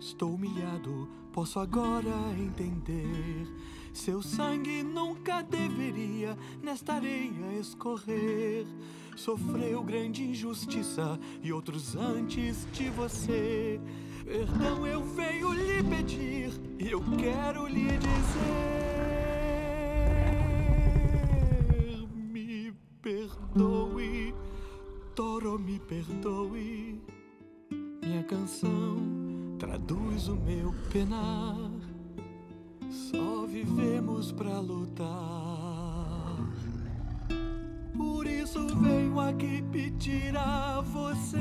Estou humilhado, posso agora entender. Seu sangue nunca deveria nesta areia escorrer. Sofreu grande injustiça e outros antes de você. Perdão eu venho lhe pedir e eu quero lhe dizer: Me perdoe, Toro, me perdoe. Minha canção traduz o meu penar. Só vivemos pra lutar. Por isso venho aqui pedir a você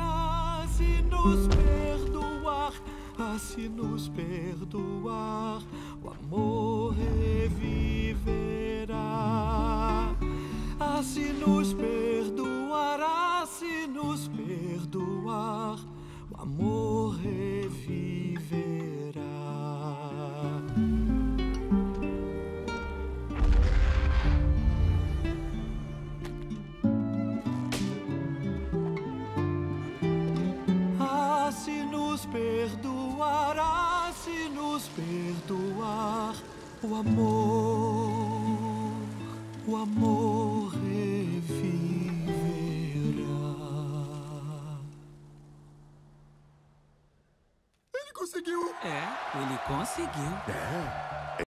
a se nos perdoar, a se nos perdoar, o amor reviverá. A se nos perdoar, amor, o amor reviverá. Ele conseguiu! É, ele conseguiu. É,